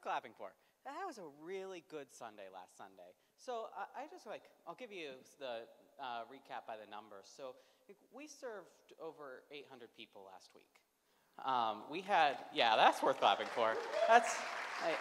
Worth clapping for. That was a really good Sunday last Sunday. So uh, I just like, I'll give you the uh, recap by the numbers. So we served over 800 people last week. Um, we had, yeah, that's worth clapping for. That's, I,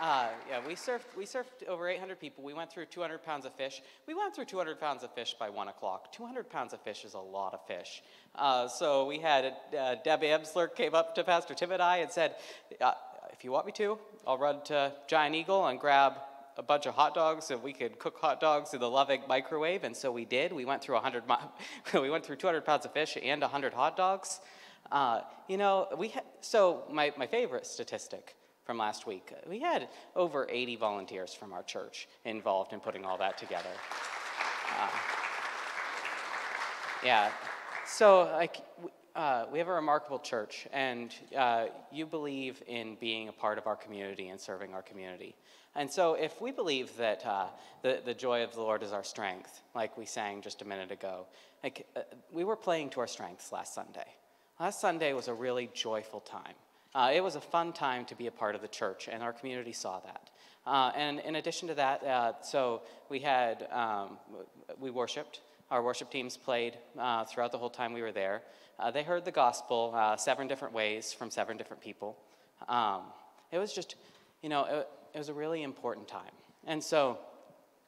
uh, yeah, we served, we served over 800 people. We went through 200 pounds of fish. We went through 200 pounds of fish by 1 o'clock. 200 pounds of fish is a lot of fish. Uh, so we had uh, Deb Amsler came up to Pastor Tim and I and said, uh, if you want me to, I'll run to Giant Eagle and grab a bunch of hot dogs and we could cook hot dogs in the Loving microwave. And so we did. We went through 100, we went through 200 pounds of fish and 100 hot dogs. Uh, you know, we so my, my favorite statistic from last week. We had over 80 volunteers from our church involved in putting all that together. Uh, yeah, so like, uh, we have a remarkable church, and uh, you believe in being a part of our community and serving our community. And so, if we believe that uh, the, the joy of the Lord is our strength, like we sang just a minute ago, like uh, we were playing to our strengths last Sunday. Last Sunday was a really joyful time. Uh, it was a fun time to be a part of the church, and our community saw that. Uh, and in addition to that, uh, so we had, um, we worshiped. Our worship teams played uh, throughout the whole time we were there. Uh, they heard the gospel uh, seven different ways from seven different people. Um, it was just, you know, it, it was a really important time. And so,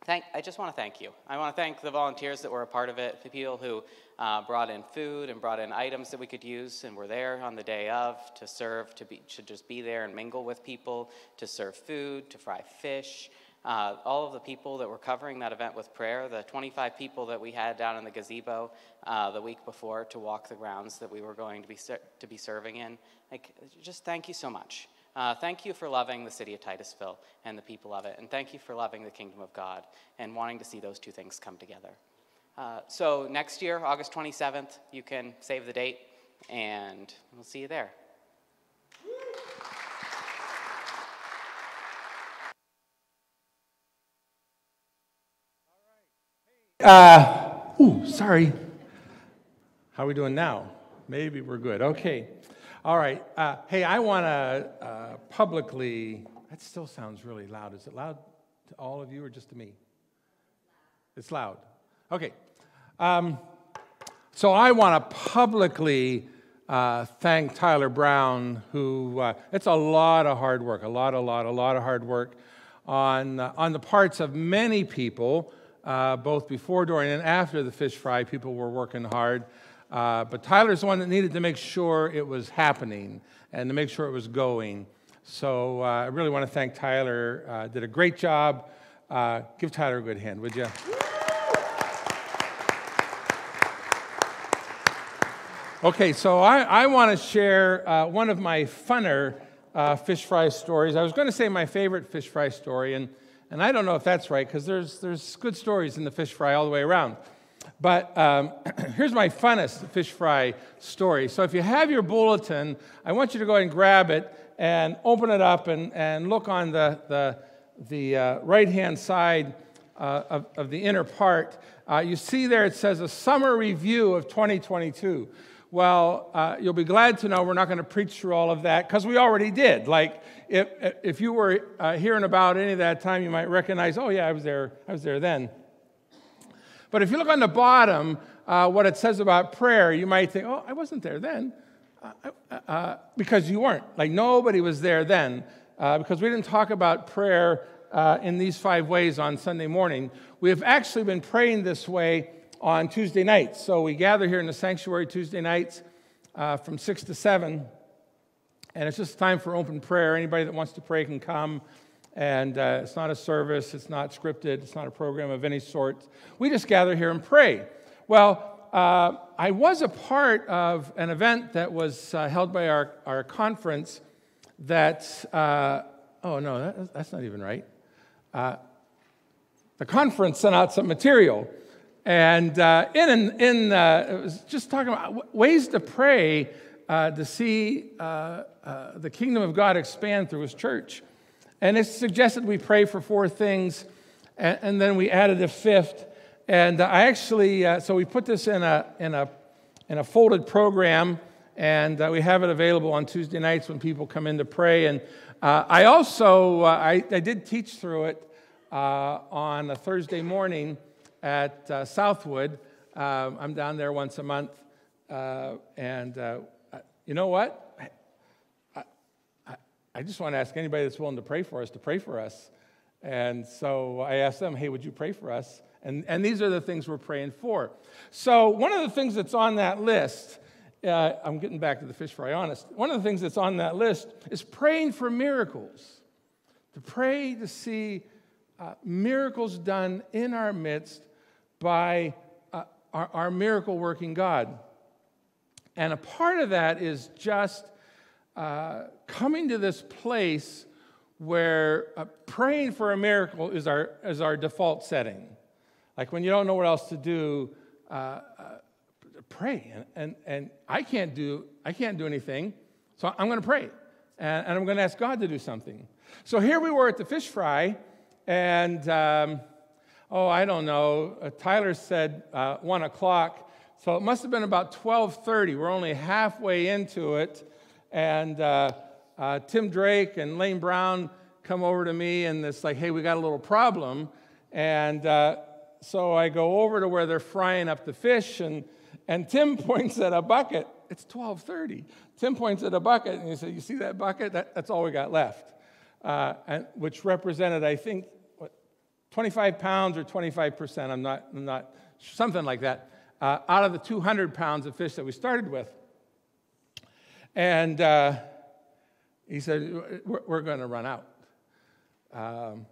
Thank, I just want to thank you. I want to thank the volunteers that were a part of it, the people who uh, brought in food and brought in items that we could use and were there on the day of to serve, to, be, to just be there and mingle with people, to serve food, to fry fish. Uh, all of the people that were covering that event with prayer, the 25 people that we had down in the gazebo uh, the week before to walk the grounds that we were going to be, to be serving in. Like, just thank you so much. Uh, thank you for loving the city of Titusville and the people of it, and thank you for loving the kingdom of God and wanting to see those two things come together. Uh, so, next year, August 27th, you can save the date, and we'll see you there. Uh, ooh, sorry. How are we doing now? Maybe we're good. Okay. All right. Uh, hey, I want to uh, publicly, that still sounds really loud. Is it loud to all of you or just to me? It's loud. Okay. Um, so I want to publicly uh, thank Tyler Brown, who, uh, it's a lot of hard work, a lot, a lot, a lot of hard work on, uh, on the parts of many people, uh, both before, during, and after the fish fry. People were working hard. Uh, but Tyler's the one that needed to make sure it was happening and to make sure it was going. So uh, I really want to thank Tyler. Uh, did a great job. Uh, give Tyler a good hand, would you? Okay, so I, I want to share uh, one of my funner uh, fish fry stories. I was going to say my favorite fish fry story, and, and I don't know if that's right because there's, there's good stories in the fish fry all the way around. But um, here's my funnest fish fry story. So if you have your bulletin, I want you to go ahead and grab it and open it up and, and look on the, the, the uh, right hand side uh, of, of the inner part. Uh, you see there it says a summer review of 2022. Well, uh, you'll be glad to know we're not going to preach through all of that because we already did. Like, if, if you were uh, hearing about any of that time, you might recognize, oh, yeah, I was there, I was there then. But if you look on the bottom, uh, what it says about prayer, you might think, oh, I wasn't there then. Uh, uh, uh because you weren't. Like nobody was there then. Because we didn't talk about prayer in these five ways on Sunday morning. We have actually been praying this way on Tuesday nights. So we gather here in the sanctuary Tuesday nights from 6 to 7. And it's just time for open prayer. Anybody that wants to pray can come. And uh, it's not a service, it's not scripted, it's not a program of any sort. We just gather here and pray. Well, uh, I was a part of an event that was uh, held by our, our conference that, uh, oh no, that, that's not even right. Uh, the conference sent out some material. And uh, in, in was just talking about ways to pray to see the kingdom of God expand through his church. And it suggested we pray for four things, and, and then we added a fifth. And I actually, uh, so we put this in a, in, a, in a folded program, and uh, we have it available on Tuesday nights when people come in to pray. And uh, I also uh, I, I, did teach through it uh, on a Thursday morning at uh, Southwood. Um, I'm down there once a month, uh, and you know what? I, I, I just want to ask anybody that's willing to pray for us to pray for us. And so I asked them, "Hey, would you pray for us?" And, and these are the things we're praying for. So, one of the things that's on that list, uh, I'm getting back to the fish fry honest. One of the things that's on that list is praying for miracles. To pray to see uh, miracles done in our midst by uh, our, our miracle working God. And a part of that is just uh, coming to this place where uh, praying for a miracle is our, is our default setting. Like when you don't know what else to do, uh, uh, pray. And, and, and, I, can't do, I can't do anything, so I'm going to pray. And, and I'm going to ask God to do something. So here we were at the fish fry, and um, oh, I don't know. Uh, Tyler said uh, 1 o'clock, so it must have been about 12.30. We're only halfway into it. And uh, uh, Tim Drake and Lane Brown come over to me, and it's like, hey, we got a little problem. And uh, so I go over to where they're frying up the fish, and, and Tim points at a bucket. It's 12:30. Tim points at a bucket, and he said, "You see that bucket? That, that's all we got left," uh, and, which represented, I think, 25 pounds or 25 percent. I'm not, I'm not something like that. Uh, out of the 200 pounds of fish that we started with, and uh, he said, "We're, we're going to run out. Um,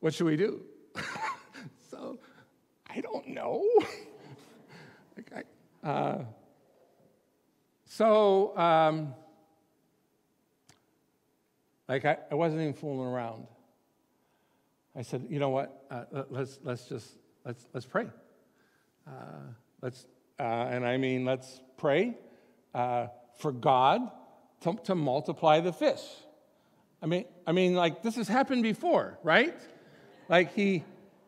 what should we do?" so I don't know. uh, so, um, like I, I, wasn't even fooling around. I said, you know what? Uh, let's let's just let's let's pray. Uh, let's uh, and I mean let's pray uh, for God to, to multiply the fish. I mean, I mean, like this has happened before, right? Like he,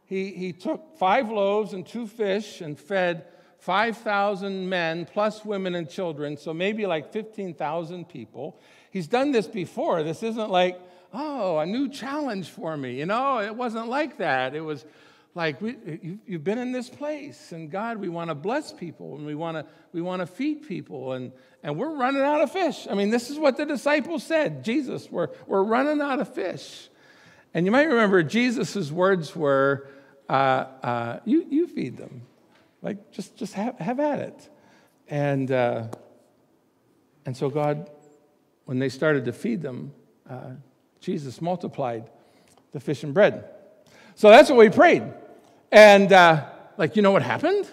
he, he took five loaves and two fish and fed 5,000 men plus women and children, so maybe like 15,000 people. He's done this before. This isn't like, oh, a new challenge for me. You know, it wasn't like that. It was like, we, you, you've been in this place, and God, we want to bless people, and we want to we want to feed people, and, and we're running out of fish. I mean, this is what the disciples said Jesus, we're, we're running out of fish. And you might remember Jesus' words were, uh, uh, you, you feed them. Like, just, just have, have at it. And, uh, and so God, when they started to feed them, uh, Jesus multiplied the fish and bread. So that's what we prayed. And, uh, like, you know what happened?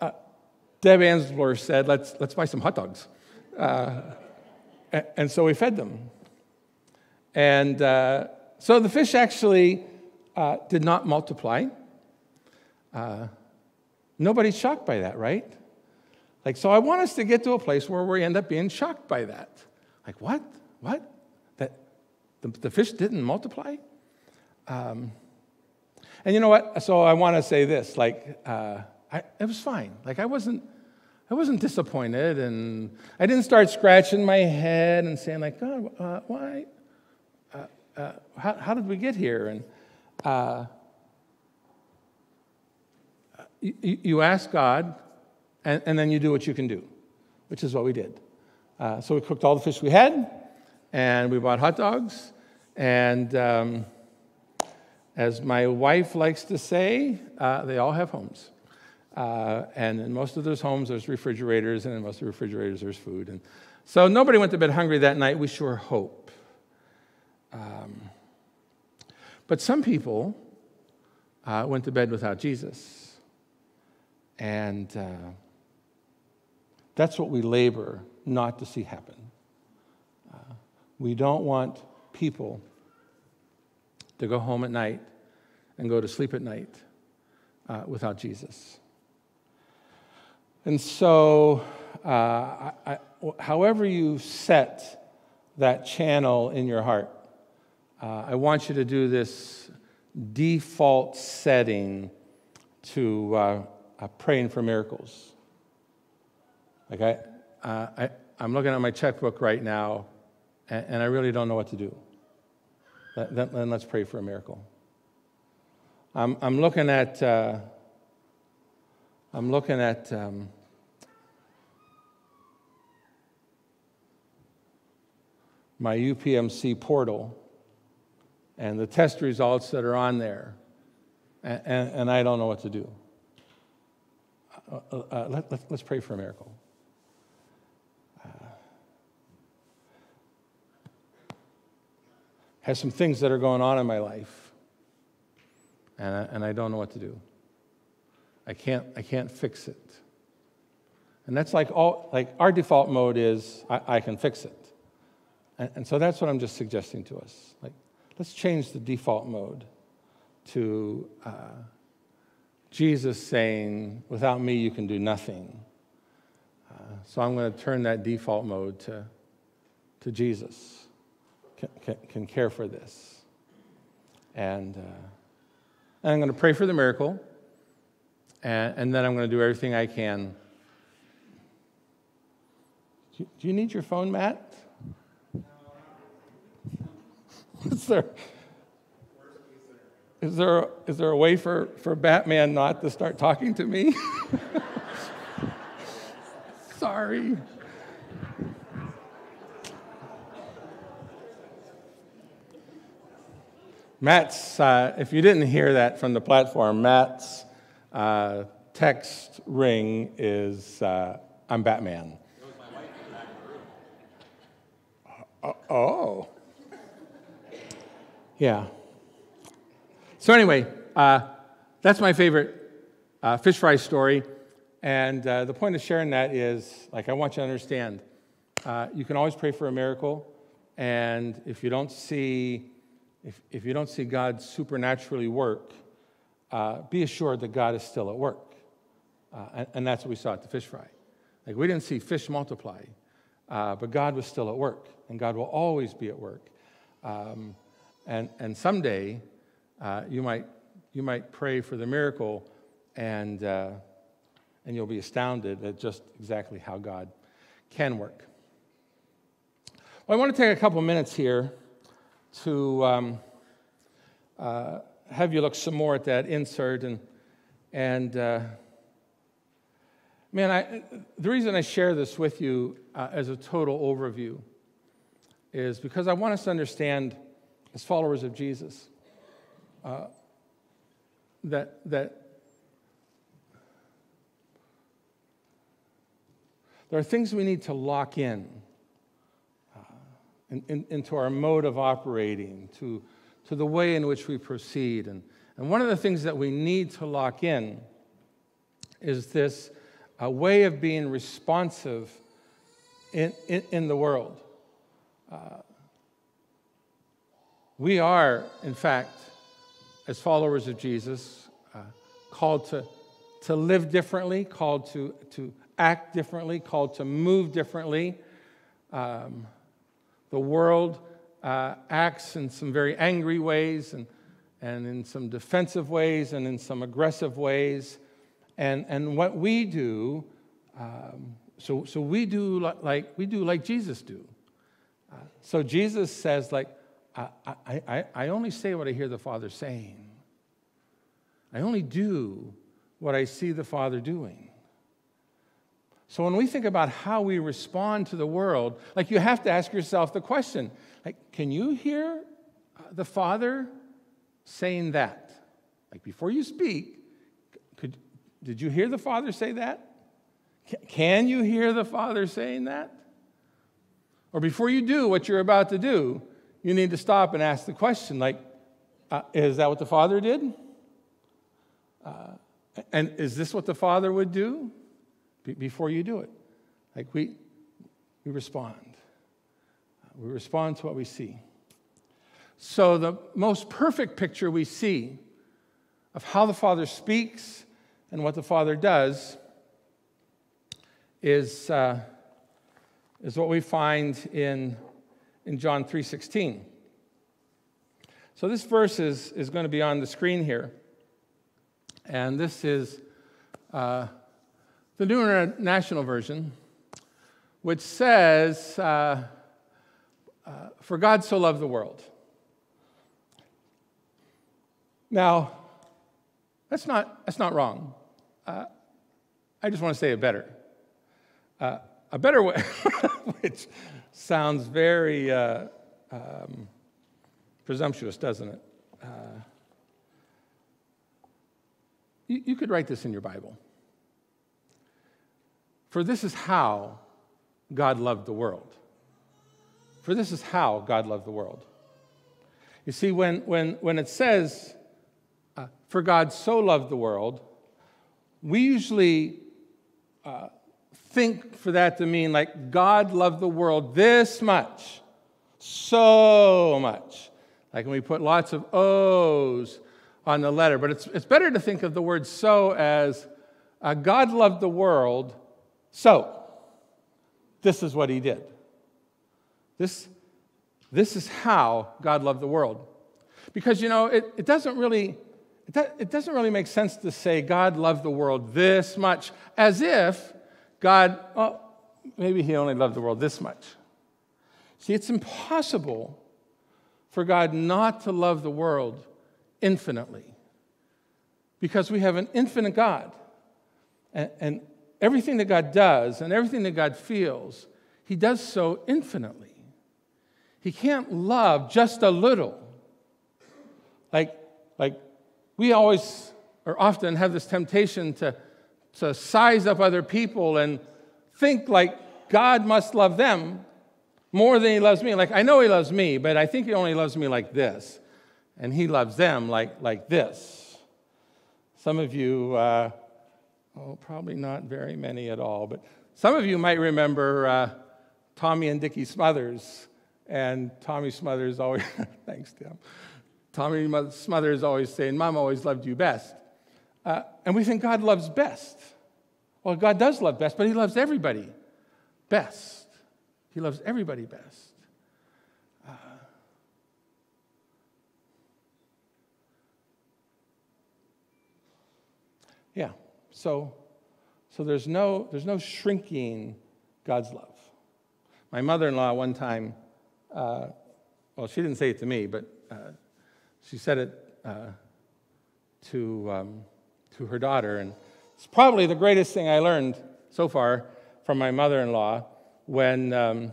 Uh, Deb Amsler said, let's, let's buy some hot dogs. and so we fed them. And uh, so the fish actually uh, did not multiply. Uh, nobody's shocked by that, right? Like, so I want us to get to a place where we end up being shocked by that. Like, what? What? That the, the fish didn't multiply? Um, and you know what? So I want to say this. Like, uh, I, it was fine. Like, I wasn't. I wasn't disappointed, and I didn't start scratching my head and saying, like, God, uh, why? uh, how, how, did we get here? And uh, you, you, ask God, and, and, then you do what you can do, which is what we did. Uh, so we cooked all the fish we had, and we bought hot dogs. And um, as my wife likes to say, uh, they all have homes. Uh, and in most of those homes, there's refrigerators, and in most of the refrigerators, there's food. And so nobody went to bed hungry that night. We sure hope. Um, but some people uh, went to bed without Jesus. And uh, that's what we labor not to see happen. Uh, we don't want people to go home at night and go to sleep at night uh, without Jesus. And so, uh, I, I, however you set that channel in your heart, uh, I want you to do this default setting to praying for miracles. Like I, uh, I, I'm looking at my checkbook right now, and, and I really don't know what to do. Then, then let's pray for a miracle. I'm, I'm looking at, uh, I'm looking at, um, my UPMC portal and the test results that are on there, and, and, and I don't know what to do. Uh, uh, uh let, let, us pray for a miracle. Uh, has some things that are going on in my life, and I, and I don't know what to do. I can't, I can't fix it. And that's like all, like our default mode is I, I can fix it. And, and so that's what I'm just suggesting to us. Like, let's change the default mode to uh, Jesus saying, Without me, you can do nothing. Uh, so I'm going to turn that default mode to, to Jesus, can, can, can care for this. And, uh, and I'm going to pray for the miracle, and, and then I'm going to do everything I can. Do you, do you need your phone, Matt? is there, is there, is there a way for, for Batman not to start talking to me? Sorry. Matt's, uh, if you didn't hear that from the platform, Matt's uh, text ring is uh, I'm Batman. Uh, oh. Yeah. So, anyway, uh, that's my favorite uh, fish fry story. And uh, the point of sharing that is like, I want you to understand uh, you can always pray for a miracle. And if you don't see, if, if you don't see God supernaturally work, uh, be assured that God is still at work. Uh, and, and, that's what we saw at the fish fry. Like, we didn't see fish multiply, but God was still at work, and God will always be at work. Um, and, and someday, uh, you, might, you might pray for the miracle and, uh, and you'll be astounded at just exactly how God can work. Well, I want to take a couple minutes here to um, uh, have you look some more at that insert. And, and uh, man, I, the reason I share this with you uh, as a total overview is because I want us to understand as followers of Jesus, uh, that, that there are things we need to lock in, uh, in, in, into our mode of operating, to, to the way in which we proceed. And, and one of the things that we need to lock in is this uh, way of being responsive in, in, in the world. Uh, we are, in fact, as followers of Jesus, uh, called to, to live differently, called to, to act differently, called to move differently. Um, the world uh, acts in some very angry ways and, and in some defensive ways and in some aggressive ways. And, and what we do, um, so, so we do like, we do like Jesus do. Uh, so Jesus says, like, I, I, I only say what I hear the Father saying. I only do what I see the Father doing. So when we think about how we respond to the world, like you have to ask yourself the question, like, can you hear uh, the Father saying that? Like before you speak, could, did you hear the Father say that? Can you hear the Father saying that? Or before you do what you're about to do, you need to stop and ask the question like, uh, is that what the Father did? Uh, and is this what the Father would do Be- before you do it? Like we, we respond. We respond to what we see. So, the most perfect picture we see of how the Father speaks and what the Father does is, uh, is what we find in in John 3:16. So this verse is, is going to be on the screen here. And this is uh, the New International Version, which says, uh, uh, For God so loved the world. Now, that's not, that's not wrong. Uh, I just want to say it better. Uh, a better way, which sounds very uh, um, presumptuous, doesn't it? Uh, you, you could write this in your Bible. For this is how God loved the world. For this is how God loved the world. You see, when, when, when it says, uh, for God so loved the world, we usually uh, think for that to mean like God loved the world this much, so much. Like when we put lots of O's on the letter. But it's, it's better to think of the word so as uh, God loved the world, so this is what he did. This, this is how God loved the world. Because, you know, it, it doesn't really. It doesn't really make sense to say God loved the world this much, as if God, well, maybe He only loved the world this much. See, it's impossible for God not to love the world infinitely because we have an infinite God. And, and everything that God does and everything that God feels, He does so infinitely. He can't love just a little. Like, like we always or often have this temptation to, to size up other people and think like God must love them more than he loves me. Like, I know he loves me, but I think he only loves me like this and he loves them like, like this. Some of you, uh, oh, probably not very many at all, but some of you might remember uh, Tommy and Dickie Smothers. And Tommy Smothers always, thanks, Tim. Tommy Smothers always saying, Mom always loved you best. Uh, and we think God loves best. Well, God does love best, but He loves everybody best. He loves everybody best. Yeah. So, so there's no there's no shrinking God's love. My mother-in-law one time, uh, well, she didn't say it to me, but uh, she said it uh, to um, to her daughter, and it's probably the greatest thing I learned so far from my mother-in-law when um,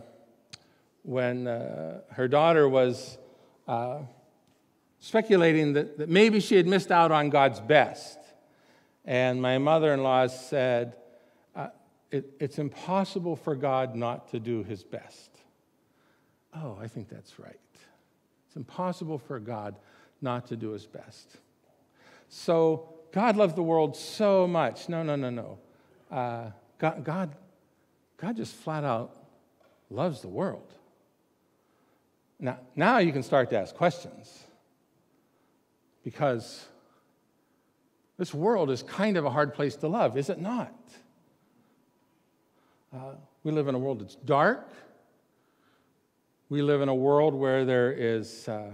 when uh, her daughter was uh, speculating that, that maybe she had missed out on God's best. And my mother in law said, uh, it, It's impossible for God not to do his best. Oh, I think that's right. It's impossible for God not to do his best. So, God loved the world so much. No, no, no, no. Uh, God, God, God just flat out loves the world. Now, now you can start to ask questions because this world is kind of a hard place to love, is it not? Uh, we live in a world that's dark. We live in a world where there is uh,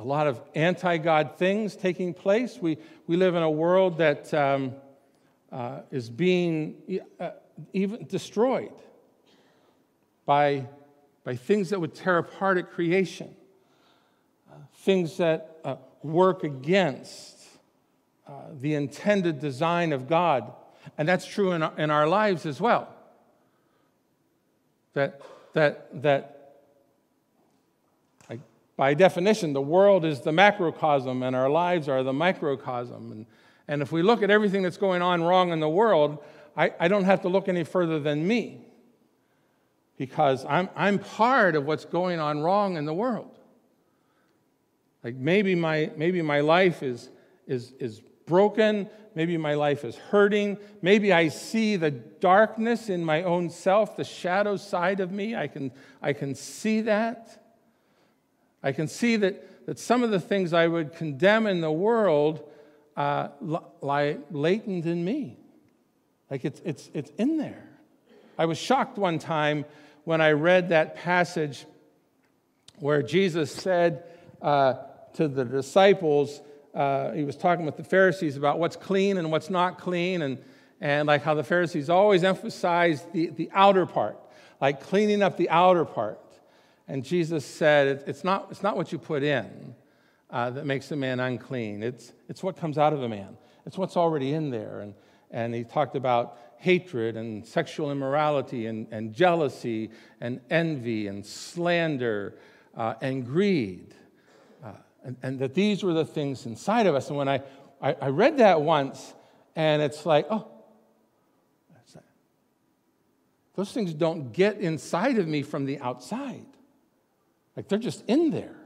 a lot of anti God things taking place. We, we live in a world that um, uh, is being uh, even destroyed by, by things that would tear apart at creation, uh, things that work against uh, the intended design of God. And that's true in our, in our lives as well. That, that, that by definition, the world is the macrocosm and our lives are the microcosm. And, and if we look at everything that's going on wrong in the world, I, I don't have to look any further than me because I'm, I'm part of what's going on wrong in the world. Like maybe my, maybe my life is, is, is broken. Maybe my life is hurting. Maybe I see the darkness in my own self, the shadow side of me. I can, I can see that. I can see that, that some of the things I would condemn in the world uh, lie latent in me. Like it's, it's, it's in there. I was shocked one time when I read that passage where Jesus said, uh, to the disciples, uh, he was talking with the Pharisees about what's clean and what's not clean, and, and like how the Pharisees always emphasized the, the outer part, like cleaning up the outer part. And Jesus said, It's not, it's not what you put in uh, that makes a man unclean, it's, it's what comes out of a man, it's what's already in there. And, and he talked about hatred and sexual immorality and, and jealousy and envy and slander uh, and greed. Uh, and, and, that these were the things inside of us. And when I, I, I read that once, and it's like, oh, those things don't get inside of me from the outside. Like they're just in there.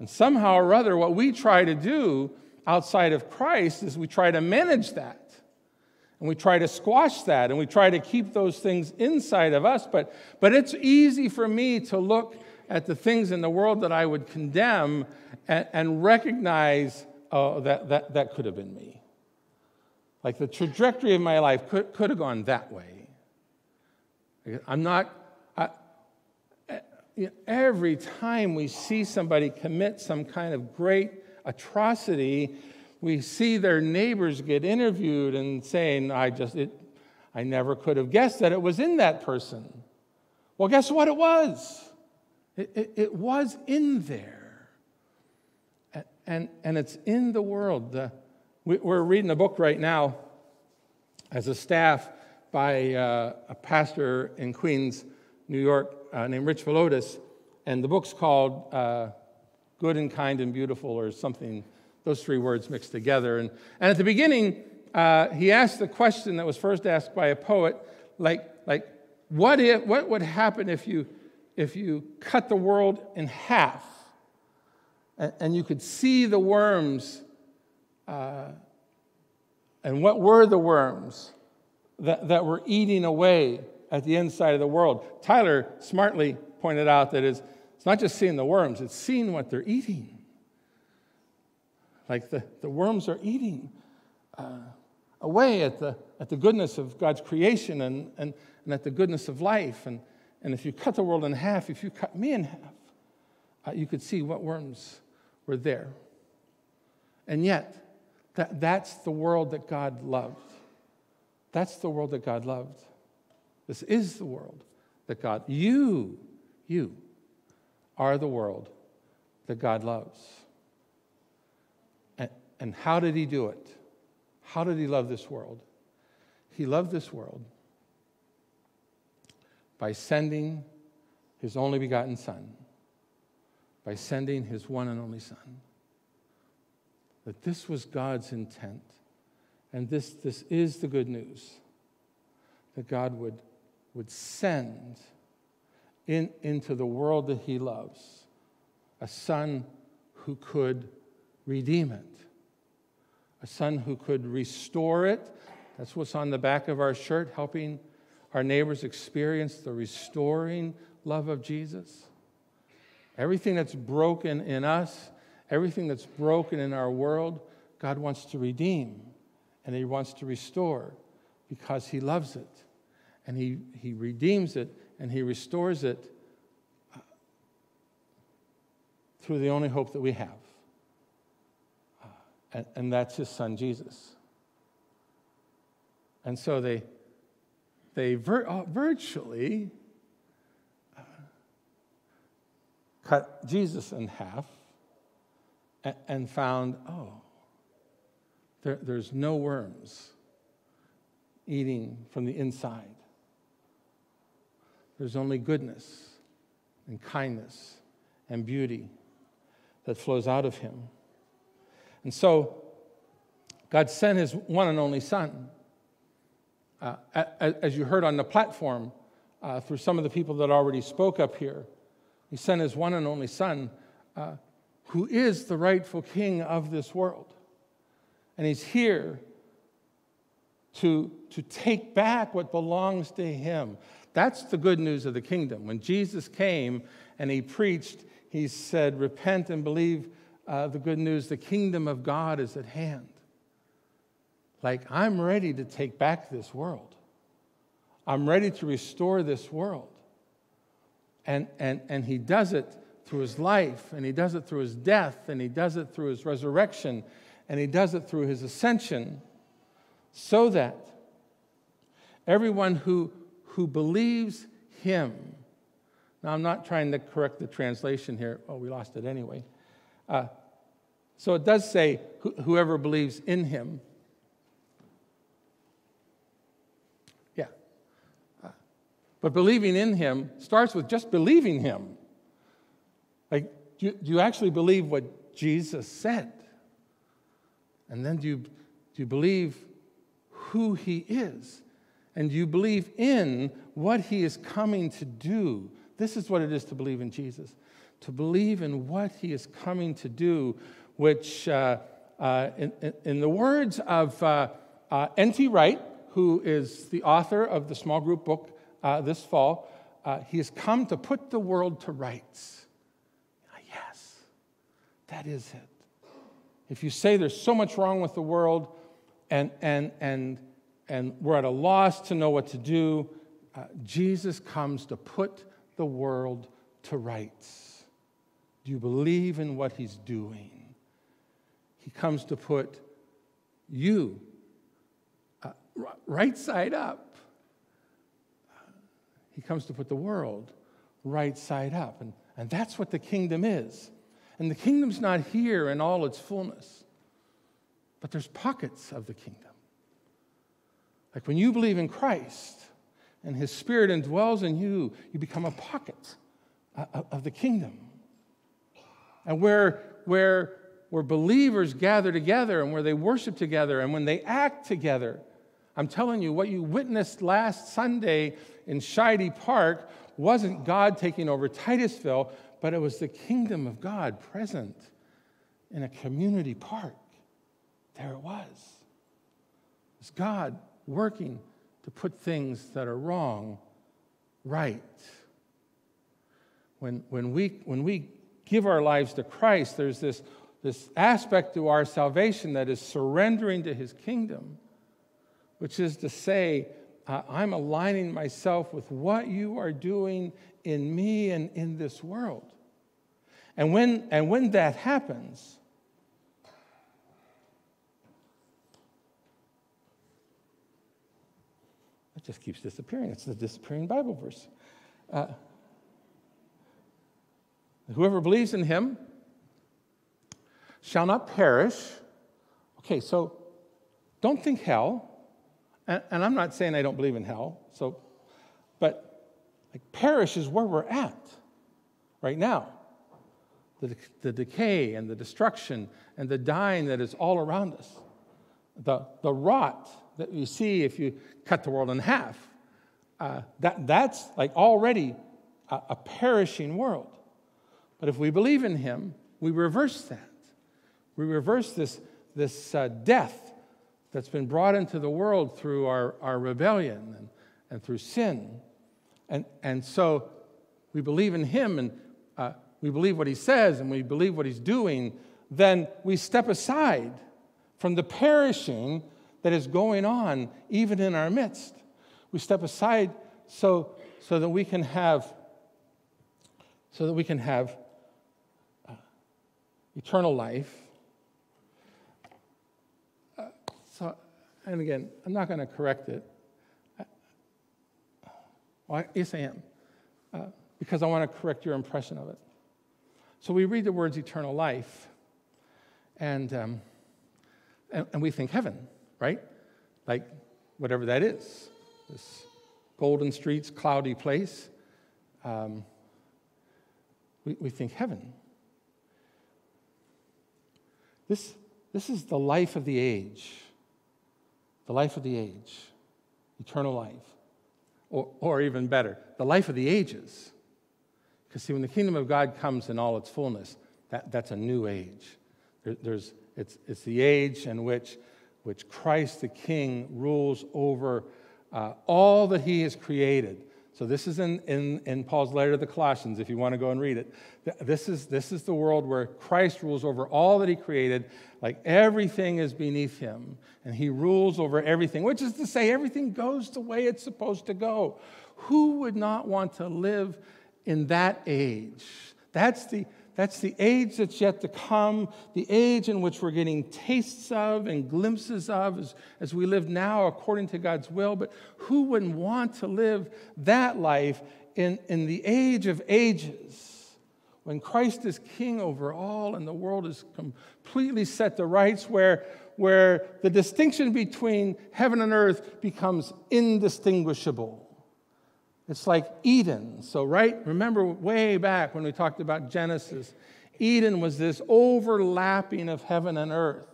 And somehow or other, what we try to do outside of Christ is we try to manage that. And we try to squash that and we try to keep those things inside of us. But, but it's easy for me to look at the things in the world that I would condemn and, and recognize oh, that, that, that could have been me. Like the trajectory of my life could, could have gone that way. I'm not, I, every time we see somebody commit some kind of great atrocity, we see their neighbors get interviewed and saying, I just, it, I never could have guessed that it was in that person. Well, guess what it was? It, it, it was in there. And, and, and, it's in the world. The, we, are reading a book right now as a staff by uh, a pastor in Queens, New York, uh, named Rich Villodas. And the book's called uh, Good and Kind and Beautiful, or something those three words mixed together. And, and at the beginning, uh, he asked the question that was first asked by a poet, like, like what, if, what would happen if you, if you cut the world in half and, and you could see the worms? Uh, and what were the worms that, that were eating away at the inside of the world? Tyler smartly pointed out that it's, it's not just seeing the worms, it's seeing what they're eating like the, the worms are eating uh, away at the, at the goodness of God's creation and, and, and at the goodness of life. And, and if you cut the world in half, if you cut me in half, uh, you could see what worms were there. And yet, that, that's the world that God loved. That's the world that God loved. This is the world that God, you, you are the world that God loves. And and how did he do it? How did he love this world? He loved this world by sending his only begotten Son, by sending his one and only Son. That this was God's intent. And this, this is the good news that God would, would send in, into the world that he loves a Son who could redeem it a son who could restore it. That's what's on the back of our shirt, helping our neighbors experience the restoring love of Jesus. Everything that's broken in us, everything that's broken in our world, God wants to redeem and He wants to restore because He loves it. And He, he redeems it and He restores it uh, through the only hope that we have and, and that's his son Jesus. And so they, they vir- uh, virtually uh, cut Jesus in half and, and found, oh, there, there's no worms eating from the inside. There's only goodness and kindness and beauty that flows out of him. And so God sent his one and only Son. Uh, as you heard on the platform uh, through some of the people that already spoke up here, he sent his one and only Son, uh, who is the rightful king of this world. And he's here to, to take back what belongs to him. That's the good news of the kingdom. When Jesus came and he preached, he said, Repent and believe uh, the good news the kingdom of God is at hand. Like, I'm ready to take back this world, I'm ready to restore this world. And, and, and he does it through his life, and he does it through his death, and he does it through his resurrection, and he does it through his ascension, so that everyone who, who believes him. Now, I'm not trying to correct the translation here. Oh, we lost it anyway. Uh, so it does say, whoever believes in him. Yeah. Uh, but believing in him starts with just believing him. Like, do you, do you actually believe what Jesus said? And then do you, do you believe who he is? And you believe in what he is coming to do? This is what it is to believe in Jesus. To believe in what he is coming to do, which, uh, uh, in, in, the words of uh, uh N.T. Wright, who is the author of the small group book uh, this fall, uh, he has come to put the world to rights. Yes, that is it. If you say there's so much wrong with the world and, and, and, and we're at a loss to know what to do, uh, Jesus comes to put the world to rights. Do you believe in what he's doing? He comes to put you uh, right side up. He comes to put the world right side up. And, and that's what the kingdom is. And the kingdom's not here in all its fullness, but there's pockets of the kingdom. Like when you believe in Christ and his spirit indwells in you, you become a pocket of the kingdom. And where, where, where believers gather together and where they worship together and when they act together, I'm telling you, what you witnessed last Sunday in Scheide Park wasn't God taking over Titusville, but it was the kingdom of God present in a community park. There it was. It's God working to put things that are wrong right. When, when, we, when we give our lives to Christ, there's this, this aspect to our salvation that is surrendering to his kingdom, which is to say, I'm aligning myself with what you are doing in me and in this world. And when, and when that happens, just keeps disappearing. It's the disappearing Bible verse. Uh, whoever believes in him shall not perish. Okay, so don't think hell. And, and I'm not saying I don't believe in hell, so, but like perish is where we're at right now the, the decay and the destruction and the dying that is all around us. The, the rot that you see if you cut the world in half, uh, that, that's like already a, a perishing world. But if we believe in Him, we reverse that. We reverse this, this uh, death that's been brought into the world through our, our rebellion and, and through sin. And, and so we believe in Him, and uh, we believe what he says and we believe what he's doing, then we step aside from the perishing that is going on even in our midst. We step aside so, so that we can have so that we can have uh, eternal life. Uh, so, and again, I'm not going to correct it. I, well, yes, I am, uh, because I want to correct your impression of it. So we read the words eternal life, and, um, and, and, we think heaven, right? Like whatever that is, this golden streets, cloudy place. Um, we, we think heaven. This, this is the life of the age, the life of the age, eternal life. Or, or even better, the life of the ages. Because, see, when the kingdom of God comes in all its fullness, that, that's a new age. There, there's, it's, it's the age in which, which Christ the King rules over uh, all that he has created. So, this is in, in, in Paul's letter to the Colossians, if you want to go and read it. This is, this is the world where Christ rules over all that he created, like everything is beneath him, and he rules over everything, which is to say, everything goes the way it's supposed to go. Who would not want to live in that age, That's the, that's the age that's yet to come, the age in which we're getting tastes of and glimpses of as, as we live now according to God's will. But who wouldn't want to live that life in, in the age of ages? When Christ is king over all and the world is completely set to rights, where, where the distinction between heaven and earth becomes indistinguishable. It's like Eden. So, right, remember way back when we talked about Genesis, Eden was this overlapping of heaven and earth.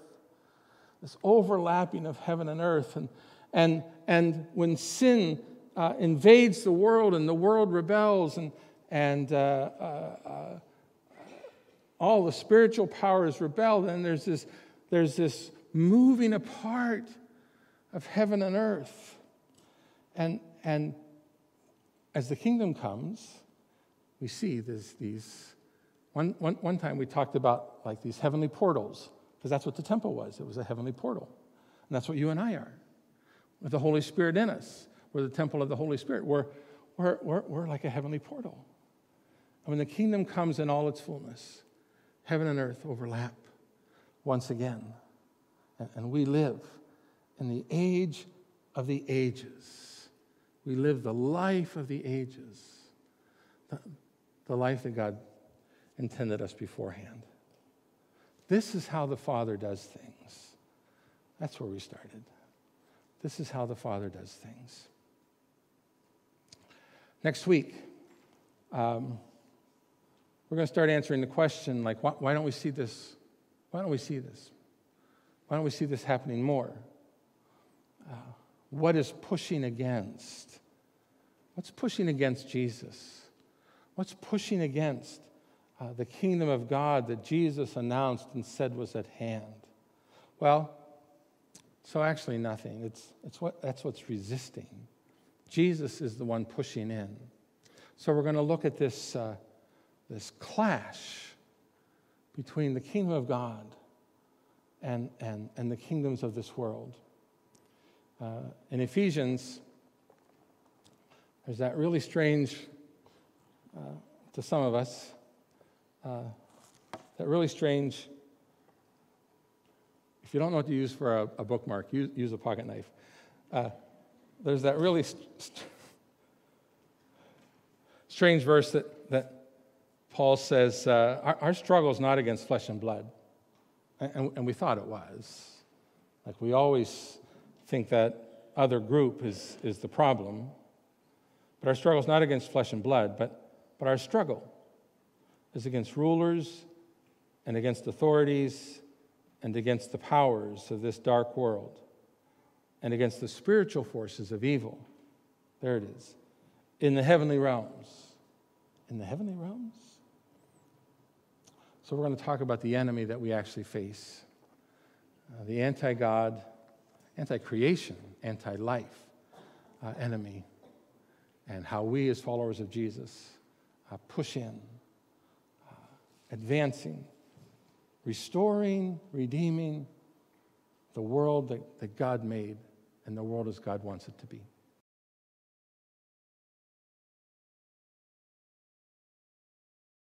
This overlapping of heaven and earth. And, and, and when sin uh, invades the world and the world rebels and, and uh, uh, uh all the spiritual powers rebel, then there's this, there's this moving apart of heaven and earth. And, and as the kingdom comes, we see there's these. One, one, one time we talked about like these heavenly portals, because that's what the temple was. It was a heavenly portal. And that's what you and I are, with the Holy Spirit in us. We're the temple of the Holy Spirit. We're, we're, we're, we're like a heavenly portal. And when the kingdom comes in all its fullness, heaven and earth overlap once again. And, and we live in the age of the ages we live the life of the ages, the, the life that God intended us beforehand. This is how the Father does things. That's where we started. This is how the Father does things. Next week, um, we're going to start answering the question like, why, why, don't we see this? Why don't we see this? Why don't we see this happening more? Uh, what is pushing against? What's pushing against Jesus? What's pushing against uh, the kingdom of God that Jesus announced and said was at hand? Well, so actually nothing. It's, it's what, that's what's resisting. Jesus is the one pushing in. So we're going to look at this, uh, this clash between the kingdom of God and, and, and the kingdoms of this world. Uh, in Ephesians, there's that really strange, uh, to some of us, uh, that really strange, if you don't know what to use for a, a bookmark, use, use, a pocket knife. Uh, there's that really st- st- strange verse that, that Paul says, uh, our, our, struggle is not against flesh and blood. And, and we thought it was. Like we always think that other group is, is the problem. But our struggle is not against flesh and blood, but, but our struggle is against rulers and against authorities and against the powers of this dark world and against the spiritual forces of evil. There it is. In the heavenly realms. In the heavenly realms? So, we're going to talk about the enemy that we actually face uh, the anti God, anti creation anti life uh, enemy, and how we, as followers of Jesus, uh, push in, uh, advancing, restoring, redeeming the world that, that God made and the world as God wants it to be.